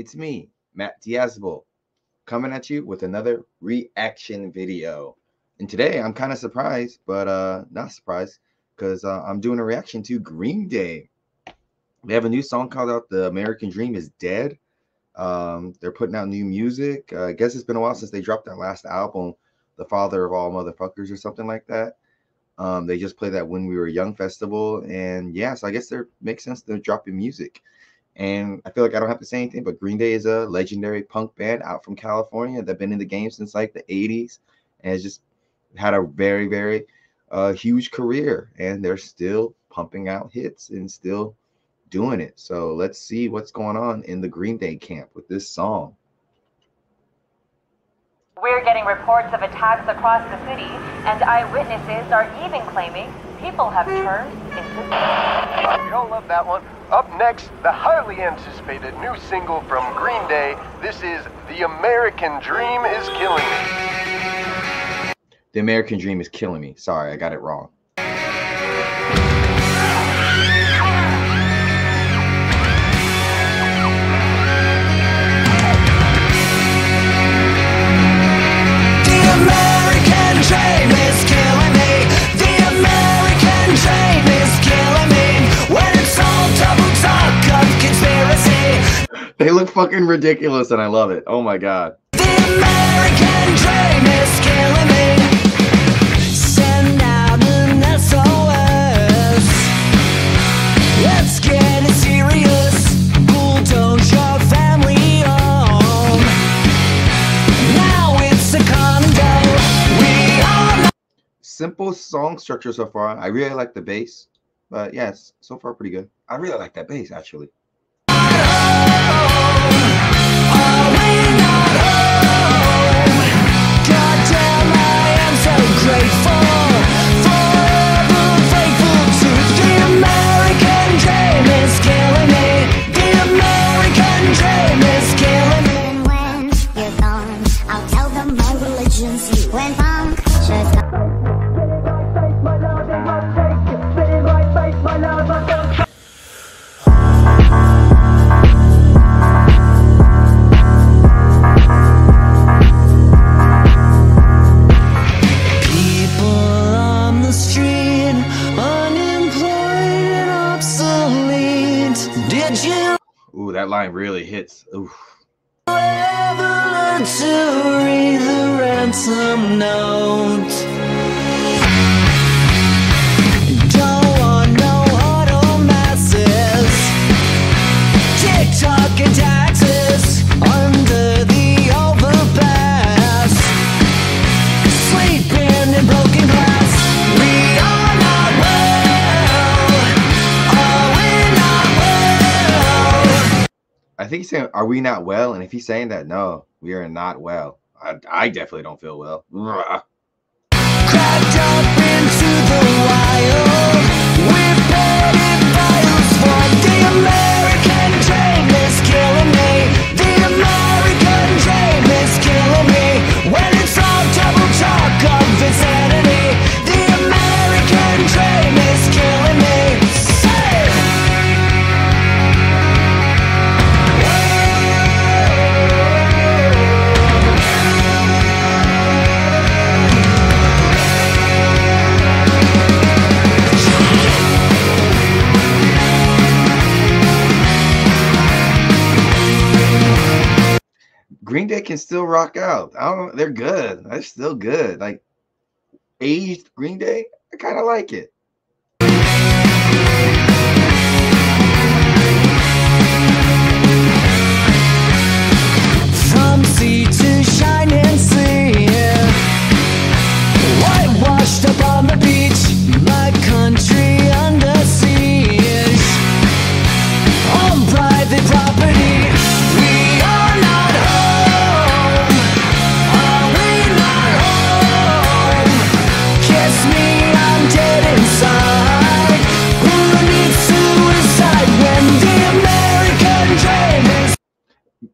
it's me, Matt Diazable, coming at you with another reaction video. And today I'm kind of surprised, but uh not surprised because uh, I'm doing a reaction to Green Day. They have a new song called out The American Dream is Dead. Um, they're putting out new music. Uh, I guess it's been a while since they dropped that last album, The Father of All Motherfuckers or something like that. Um, they just played that When We Were Young festival. And yeah, so I guess it makes sense they're dropping music. And I feel like I don't have to say anything, but Green Day is a legendary punk band out from California. They've been in the game since like the 80s and it's just had a very, very uh, huge career. And they're still pumping out hits and still doing it. So let's see what's going on in the Green Day camp with this song. We're getting reports of attacks across the city, and eyewitnesses are even claiming people have turned into. You don't love that one. Up next, the highly anticipated new single from Green Day. This is The American Dream is Killing Me. The American Dream is killing me. Sorry, I got it wrong. They look fucking ridiculous and I love it. Oh my god. Simple song structure so far. I really like the bass, but yes, so far pretty good. I really like that bass actually. Line really hits. Ooh. to read the ransom note. Think he's saying, "Are we not well?" And if he's saying that, no, we are not well. I, I definitely don't feel well. Green Day can still rock out. I don't they're good. They're still good. Like aged Green Day, I kind of like it.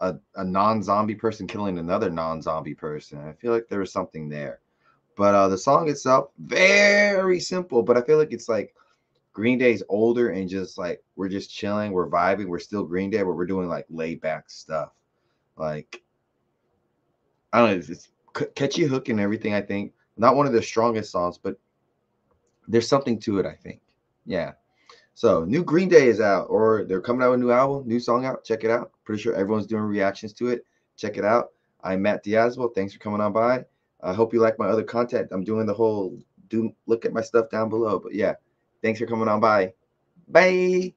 a, a non-zombie person killing another non-zombie person. I feel like there was something there. But uh the song itself, very simple, but I feel like it's like Green Day's older and just like we're just chilling, we're vibing, we're still Green Day, but we're doing like laid back stuff. Like I don't know, it's, it's catchy hook and everything. I think not one of the strongest songs, but there's something to it. I think, yeah. So new Green Day is out, or they're coming out with a new album, new song out. Check it out. Pretty sure everyone's doing reactions to it. Check it out. I'm Matt Diazbo. Thanks for coming on by. I hope you like my other content. I'm doing the whole do look at my stuff down below. But yeah, thanks for coming on by. Bye.